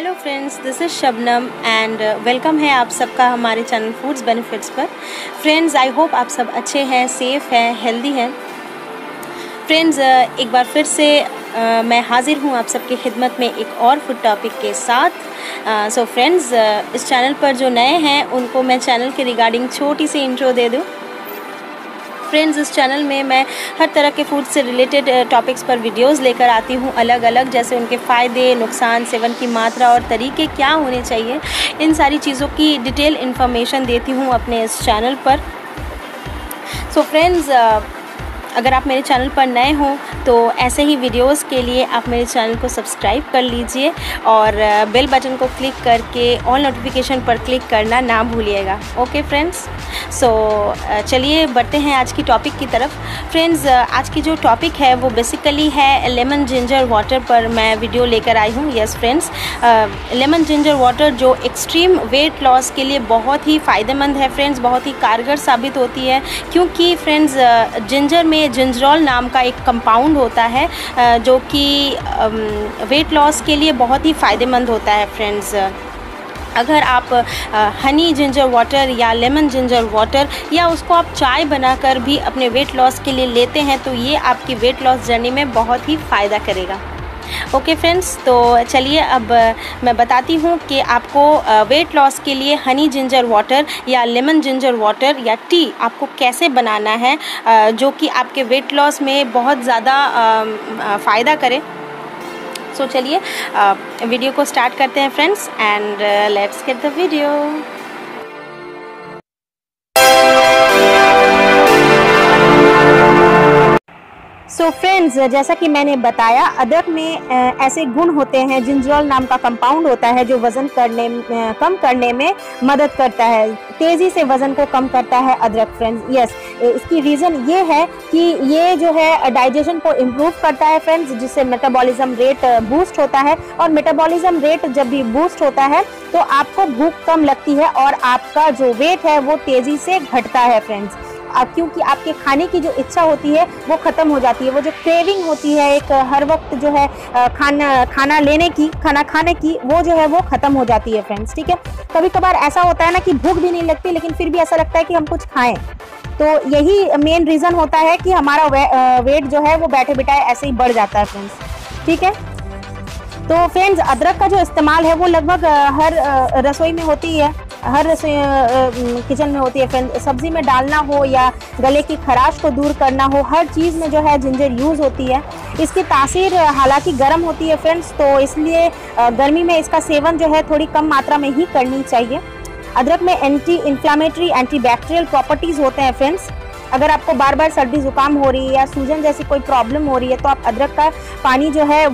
Hello friends this is Shabnam and welcome है आप सबका हमारे चैनल फूड्स बेनिफिट्स पर। फ्रेंड्स आई होप आप सब अच्छे हैं सेफ़ हैं हेल्दी हैं। फ्रेंड्स uh, एक बार फिर से uh, मैं हाज़िर हूँ आप सबकी खिदमत में एक और फ़ूड टॉपिक के साथ। सो uh, फ्रेंड्स so इस चैनल पर जो नए हैं उनको मैं चैनल के रिगार्डिंग छोटी सी इंट्रो दे दूँ। फ्रेंड्स इस चैनल में मैं हर तरह के फ़ूड से रिलेटेड टॉपिक्स पर वीडियोस लेकर आती हूँ अलग अलग जैसे उनके फ़ायदे, नुकसान, सेवन की मात्रा और तरीके क्या होने चाहिए, इन सारी चीज़ों की डिटेल इन्फॉर्मेशन देती हूँ अपने इस चैनल पर। सो so फ्रेंड्स अगर आप मेरे चैनल पर नए हों तो ऐसे ही वीडियोस के लिए आप मेरे चैनल को सब्सक्राइब कर लीजिए और बेल बटन को क्लिक करके ऑल नोटिफिकेशन पर क्लिक करना ना भूलिएगा। Okay friends? सो चलिए बढ़ते हैं आज की टॉपिक की तरफ़। फ्रेंड्स आज की जो टॉपिक है, वो बेसिकली है लेमन जिंजर वाटर पर मैं वीडियो लेकर आई हूँ। Yes friends lemon ginger water जो एक्सट्रीम वेट लॉस के लिए बहुत ही फ़ायदेमंद है फ्रेंड्स, बहुत ही कारगर साबित होती है। क्योंकि फ्रेंड्स जिंजर में में जिंजरॉल नाम का एक कंपाउंड होता है जो कि वेट लॉस के लिए बहुत ही फ़ायदेमंद होता है फ्रेंड्स अगर आप हनी जिंजर वाटर या लेमन जिंजर वाटर या उसको आप चाय बनाकर भी अपने वेट लॉस के लिए लेते हैं तो ये आपकी वेट लॉस जर्नी में बहुत ही फ़ायदा करेगा. ओके फ्रेंड्स तो चलिए अब मैं बताती हूँ कि आपको वेट लॉस के लिए हनी जिंजर वाटर या लेमन जिंजर वाटर या टी आपको कैसे बनाना है जो कि आपके वेट लॉस में बहुत ज़्यादा फ़ायदा करे। सो चलिए वीडियो को स्टार्ट करते हैं friends and let's get the video so so friends जैसा कि मैंने बताया अदरक में ऐसे गुण होते हैं जिंजरॉल नाम का कंपाउंड होता है, जो वज़न करने कम करने में मदद करता है। तेज़ी से वज़न को कम करता है अदरक फ्रेंड्स यस इसकी रीज़न ये है कि ये जो है डाइजेशन को इम्प्रूव करता है फ्रेंड्स जिससे मेटाबॉलिज्म रेट बूस्ट होता है। और मेटाबॉलिज्म रेट जब भी बूस्ट होता है तो आपको भूख कम लगती है और आपका जो वेट है, वो तेज़ी से घटता है फ्रेंड्स क्योंकि आपके खाने की जो इच्छा होती है वो ख़त्म हो जाती है। वो जो क्रेविंग होती है एक हर वक्त जो है खाना खाना लेने की खाना खाने की वो जो है वो ख़त्म हो जाती है फ्रेंड्स ठीक है? कभी कभार ऐसा होता है ना कि भूख भी नहीं लगती लेकिन फिर भी ऐसा लगता है कि हम कुछ खाएँ। तो यही मेन रीज़न होता है कि हमारा वे, वेट जो है वो बैठे बिठाए ऐसे ही बढ़ जाता है फ्रेंड्स ठीक है? तो फ्रेंड्स अदरक का जो इस्तेमाल है वो लगभग हर रसोई में होती है। हर किचन में होती है सब्ज़ी में डालना हो या गले की खराश को दूर करना हो, हर चीज़ में जो है जिंजर यूज़ होती है। इसकी तासीर हालाँकि गर्म होती है फ्रेंड्स तो इसलिए गर्मी में इसका सेवन जो है थोड़ी कम मात्रा में ही करनी चाहिए। अदरक में anti inflammatory anti bacterial properties होते हैं फ्रेंड्स। अगर आपको बार बार सर्दी जुकाम हो रही है या सूजन जैसी कोई प्रॉब्लम हो रही है तो आप अदरक का पानी जो है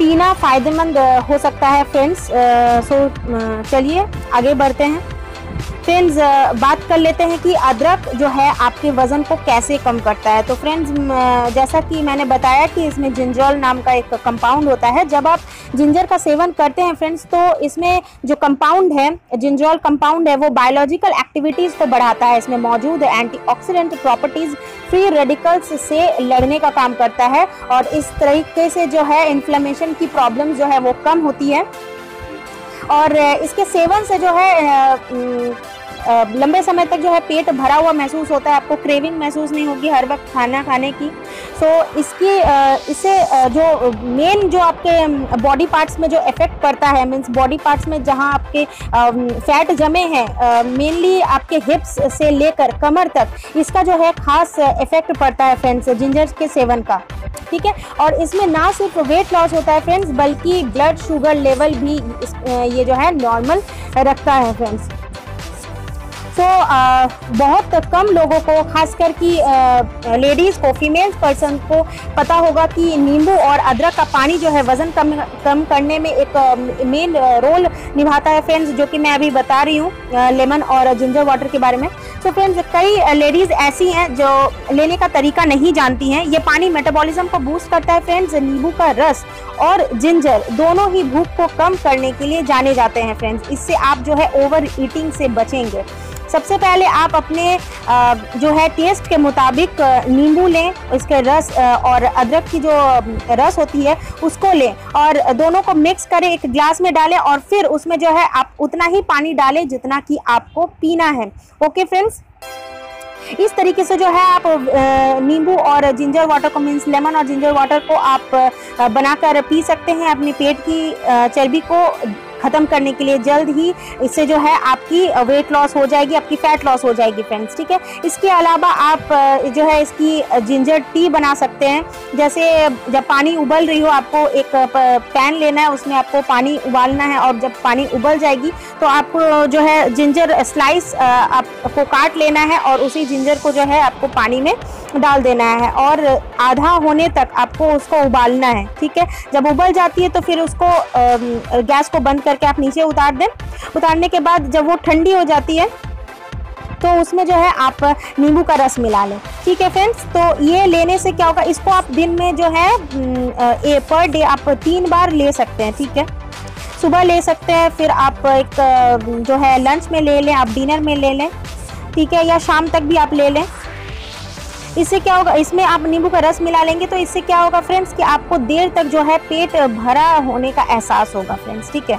पीना फ़ायदेमंद हो सकता है फ्रेंड्स सो चलिए, आगे बढ़ते हैं. फ्रेंड्स बात कर लेते हैं कि अदरक जो है आपके वज़न को कैसे कम करता है. तो फ्रेंड्स जैसा कि मैंने बताया कि इसमें जिंजॉल नाम का एक कंपाउंड होता है. जब आप जिंजर का सेवन करते हैं फ्रेंड्स तो इसमें जो कंपाउंड है, जिंजरॉल कंपाउंड है, वो बायोलॉजिकल एक्टिविटीज़ को बढ़ाता है। इसमें मौजूद एंटीऑक्सीडेंट प्रॉपर्टीज़ फ्री रेडिकल्स से लड़ने का काम करता है और इस तरीके से जो है इन्फ्लेमेशन की प्रॉब्लम जो है वो कम होती है। और इसके सेवन से जो है लंबे समय तक जो है पेट भरा हुआ महसूस होता है आपको क्रेविंग महसूस नहीं होगी हर वक्त खाना खाने की। सो so, इसकी इससे जो मेन जो आपके बॉडी पार्ट्स में जो इफ़ेक्ट पड़ता है मीन्स बॉडी पार्ट्स में जहाँ आपके फैट जमे हैं मेनली आपके हिप्स से लेकर कमर तक इसका जो है खास इफ़ेक्ट पड़ता है फ्रेंड्स जिंजर के सेवन का। ठीक है? और इसमें ना सिर्फ़ वेट लॉस होता है फ्रेंड्स बल्कि ब्लड शुगर लेवल भी ये जो है नॉर्मल रखता है फ्रेंड्स सो so, बहुत कम लोगों को खासकर कि लेडीज़ को फीमेल पर्सन को पता होगा कि नींबू और अदरक का पानी जो है वज़न कम कम करने में एक मेन रोल निभाता है फ्रेंड्स जो कि मैं अभी बता रही हूँ लेमन और जिंजर वाटर के बारे में। So, फ्रेंड्स कई लेडीज़ ऐसी हैं जो लेने का तरीका नहीं जानती हैं। ये पानी मेटाबॉलिज्म को बूस्ट करता है फ्रेंड्स नींबू का रस और जिंजर दोनों ही भूख को कम करने के लिए जाने जाते हैं फ्रेंड्स इससे आप जो है ओवर ईटिंग से बचेंगे। सबसे पहले आप अपने जो है टेस्ट के मुताबिक नींबू लें, इसके रस और अदरक की जो रस होती है, उसको लें और दोनों को मिक्स करें, एक ग्लास में डालें और फिर उसमें जो है आप उतना ही पानी डालें जितना कि आपको पीना है। ओके फ्रेंड्स इस तरीके से जो है आप नींबू और जिंजर वाटर को मीन्स लेमन और जिंजर वाटर को आप बनाकर पी सकते हैं अपने पेट की चर्बी को ख़त्म करने के लिए जल्द ही इससे जो है आपकी वेट लॉस हो जाएगी, आपकी फैट लॉस हो जाएगी फ्रेंड्स ठीक है? इसके अलावा आप जो है इसकी जिंजर टी बना सकते हैं। जैसे जब पानी उबल रही हो, आपको एक पैन लेना है, उसमें आपको पानी उबालना है और जब पानी उबल जाएगी तो आपको जो है जिंजर स्लाइस आपको काट लेना है और उसी जिंजर को जो है आपको पानी में डाल देना है और आधा होने तक आपको उसको उबालना है ठीक है? जब उबल जाती है तो फिर उसको गैस को बंद करके आप नीचे उतार दें। उतारने के बाद जब वो ठंडी हो जाती है तो उसमें जो है आप नींबू का रस मिला लें ठीक है फ्रेंड्स? तो ये लेने से क्या होगा इसको आप दिन में जो है ए, पर डे आप तीन बार ले सकते हैं ठीक है? सुबह ले सकते हैं फिर आप एक जो है लंच में ले लें आप डिनर में ले लें ठीक है? या शाम तक भी आप ले लें। इससे क्या होगा? इसमें आप नींबू का रस मिला लेंगे तो इससे क्या होगा फ्रेंड्स कि आपको देर तक जो है पेट भरा होने का एहसास होगा फ्रेंड्स, ठीक है?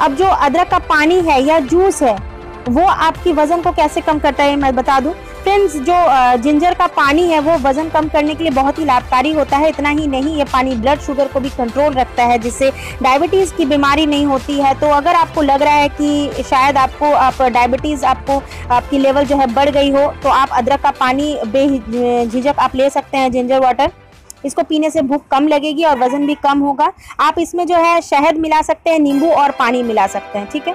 अब जो अदरक का पानी है या जूस है, वो आपकी वज़न को कैसे कम करता है मैं बता दूँ? फ्रेंड्स जो जिंजर का पानी है, वो वज़न कम करने के लिए बहुत ही लाभकारी होता है। इतना ही नहीं, ये पानी ब्लड शुगर को भी कंट्रोल रखता है, जिससे डायबिटीज़ की बीमारी नहीं होती है। तो अगर आपको लग रहा है कि शायद आपको, आप डायबिटीज़ आपको, आपकी लेवल जो है बढ़ गई हो तो आप अदरक का पानी बेझिझक आप ले सकते हैं जिंजर वाटर इसको पीने से भूख कम लगेगी और वज़न भी कम होगा। आप इसमें जो है शहद मिला सकते हैं, नींबू और पानी मिला सकते हैं, ठीक है?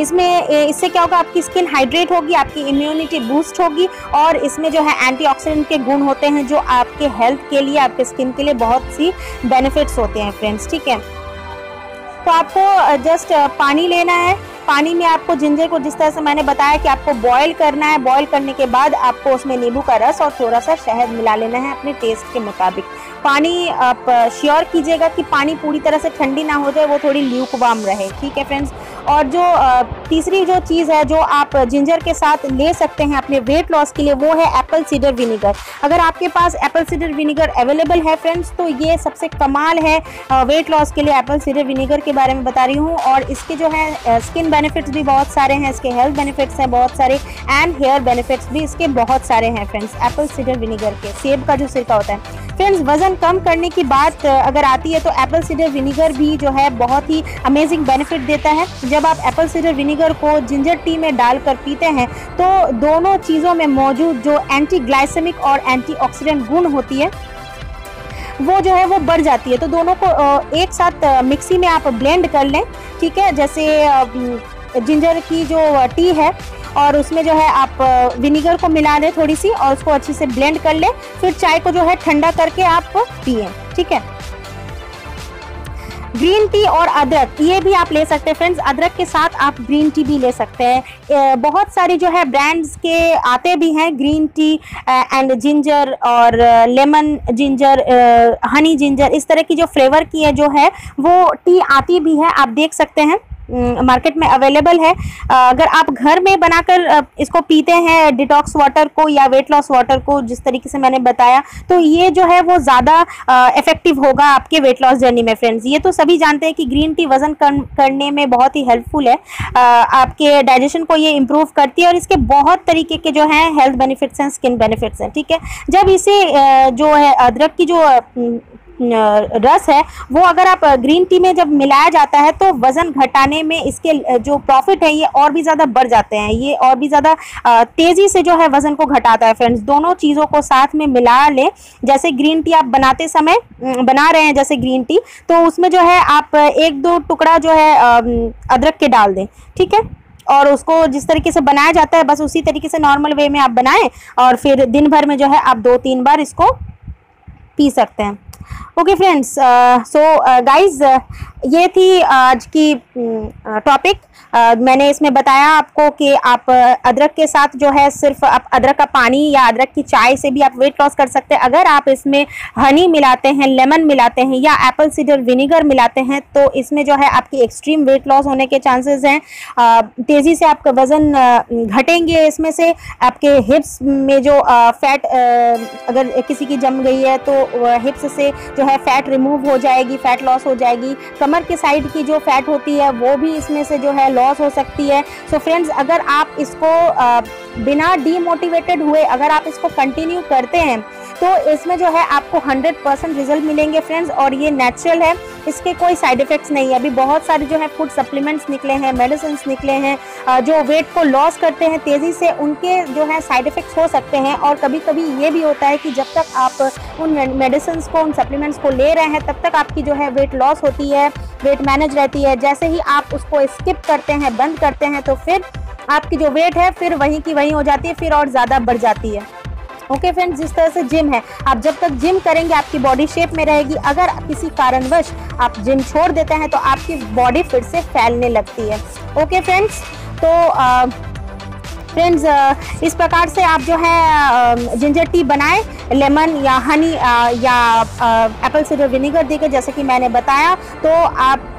इसमें इससे क्या होगा, आपकी स्किन हाइड्रेट होगी, आपकी इम्यूनिटी बूस्ट होगी और इसमें जो है एंटीऑक्सीडेंट के गुण होते हैं जो आपके हेल्थ के लिए, आपके स्किन के लिए बहुत सी बेनिफिट्स होते हैं फ्रेंड्स ठीक है? तो आपको जस्ट पानी लेना है। पानी में आपको जिंजर को जिस तरह से मैंने बताया कि आपको बॉईल करना है बॉईल करने के बाद आपको उसमें नींबू का रस और थोड़ा सा शहद मिला लेना है अपने टेस्ट के मुताबिक। पानी आप श्योर कीजिएगा कि पानी पूरी तरह से ठंडी ना हो जाए, वो थोड़ी ल्यूक वाम रहे, ठीक है फ्रेंड्स और जो तीसरी जो चीज़ है, जो आप जिंजर के साथ ले सकते हैं अपने वेट लॉस के लिए, वो है एप्पल सीडर विनीगर अगर आपके पास एप्पल सीडर विनीगर अवेलेबल है फ्रेंड्स तो ये सबसे कमाल है वेट लॉस के लिए एप्पल सीडर विनीगर के बारे में बता रही हूँ। और इसके जो है स्किन बेनिफिट्स भी बहुत सारे हैं, इसके हेल्थ बेनिफिट्स हैं बहुत सारे एंड हेयर बेनिफिट्स भी इसके बहुत सारे हैं फ्रेंड्स एप्पल सीडर विनीगर के, सेब का जो सिरका होता है। फ्रेंड्स वज़न कम करने की बात अगर आती है तो एप्पल सीडर विनीगर भी जो है बहुत ही अमेजिंग बेनिफिट देता है। जब आप एप्पल सीडर विनीगर को जिंजर टी में डालकर पीते हैं तो दोनों चीज़ों में मौजूद जो एंटी ग्लाइसेमिक और एंटीऑक्सीडेंट गुण होती है, वो जो है वो बढ़ जाती है। तो दोनों को एक साथ मिक्सी में आप ब्लेंड कर लें, ठीक है? जैसे जिंजर की जो टी है और उसमें जो है आप विनीगर को मिला दें थोड़ी सी और उसको अच्छे से ब्लेंड कर लें। फिर चाय को जो है ठंडा करके आप पिए, ठीक है? ग्रीन टी और अदरक, ये भी आप ले सकते हैं फ्रेंड्स अदरक के साथ आप ग्रीन टी भी ले सकते हैं। बहुत सारी जो है ब्रांड्स के आते भी हैं ग्रीन टी एंड जिंजर और लेमन जिंजर हनी जिंजर इस तरह की जो फ्लेवर की है जो है, वो टी आती भी है, आप देख सकते हैं। मार्केट में अवेलेबल है। अगर आप घर में बनाकर इसको पीते हैं डिटॉक्स वाटर को या वेट लॉस वाटर को, जिस तरीके से मैंने बताया तो ये जो है वो ज़्यादा इफ़ेक्टिव होगा आपके वेट लॉस जर्नी में फ्रेंड्स ये तो सभी जानते हैं कि ग्रीन टी वज़न करने में बहुत ही हेल्पफुल है। आपके डाइजेशन को ये इम्प्रूव करती है और इसके बहुत तरीके के जो हैं हेल्थ बेनिफिट्स हैं स्किन बेनिफिट्स हैं, ठीक है? जब इसे जो है, अदरक की जो रस है, वो अगर आप ग्रीन टी में जब मिलाया जाता है तो वज़न घटाने में इसके जो प्रॉफिट है, ये और भी ज़्यादा बढ़ जाते हैं। ये और भी ज़्यादा तेज़ी से जो है वज़न को घटाता है फ्रेंड्स दोनों चीज़ों को साथ में मिला लें। जैसे ग्रीन टी आप बनाते समय बना रहे हैं जैसे ग्रीन टी तो उसमें जो है आप एक दो टुकड़ा जो है अदरक के डाल दें, ठीक है? और उसको जिस तरीके से बनाया जाता है, बस उसी तरीके से नॉर्मल वे में आप बनाएँ, और फिर दिन भर में जो है आप दो तीन बार इसको पी सकते हैं। ओके फ्रेंड्स सो गाइज़ ये थी आज की टॉपिक uh, मैंने इसमें बताया आपको कि आप अदरक के साथ जो है सिर्फ़ आप अदरक का पानी या अदरक की चाय से भी आप वेट लॉस कर सकते हैं। अगर आप इसमें हनी मिलाते हैं लेमन मिलाते हैं या एप्पल सीडर विनीगर मिलाते हैं तो इसमें जो है आपकी एक्सट्रीम वेट लॉस होने के चांसेस हैं। तेज़ी से आपका वज़न घटेंगे इसमें से। आपके हिप्स में जो फैट अगर किसी की जम गई है तो हिप्स से जो है फैट रिमूव हो जाएगी फैट लॉस हो जाएगी। कमर के साइड की जो फैट होती है वो भी इसमें से जो है लॉस हो सकती है। सो so फ्रेंड्स अगर आप इसको बिना डीमोटिवेटेड हुए अगर आप इसको कंटिन्यू करते हैं तो इसमें जो है आपको 100 परसेंट रिज़ल्ट मिलेंगे फ्रेंड्स और ये नेचुरल है। इसके कोई साइड इफ़ेक्ट्स नहीं है। अभी बहुत सारे जो है फ़ूड सप्लीमेंट्स निकले हैं मेडिसिन निकले हैं जो वेट को लॉस करते हैं, तेज़ी से उनके जो है साइड इफ़ेक्ट्स हो सकते हैं और कभी कभी ये भी होता है कि जब तक आप उन मेडिसिन को, उन सप्लीमेंट्स को ले रहे हैं, तब तक आपकी जो है वेट लॉस होती है वेट मैनेज रहती है। जैसे ही आप उसको स्किप करते हैं, बंद करते हैं तो फिर आपकी जो वेट है, फिर वहीं की वहीं हो जाती है, फिर और ज़्यादा बढ़ जाती है। ओके फ्रेंड्स जिस तरह से जिम है आप जब तक जिम करेंगे आपकी बॉडी शेप में रहेगी। अगर किसी कारणवश आप जिम छोड़ देते हैं तो आपकी बॉडी फिर से फैलने लगती है। ओके फ्रेंड्स तो आ, फ्रेंड्स इस प्रकार से आप जो है जिंजर टी बनाएँ लेमन या हनी या एप्पल सीडर विनेगर देकर, जैसे कि मैंने बताया तो आप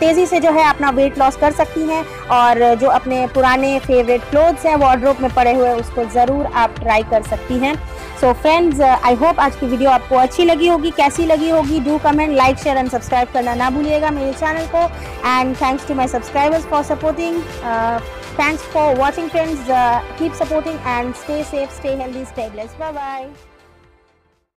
तेज़ी से जो है अपना वेट लॉस कर सकती हैं और जो अपने पुराने फेवरेट क्लोथ्स हैं वार्ड्रोब में पड़े हुए, उसको ज़रूर आप ट्राई कर सकती हैं। सो फ्रेंड्स आई होप आज की वीडियो आपको अच्छी लगी होगी, कैसी लगी होगी do comment like share and subscribe करना ना भूलिएगा मेरे चैनल को। And thanks to my subscribers for supporting Thanks for watching friends. Uh, keep supporting and stay safe, stay healthy, stay blessed. Bye bye.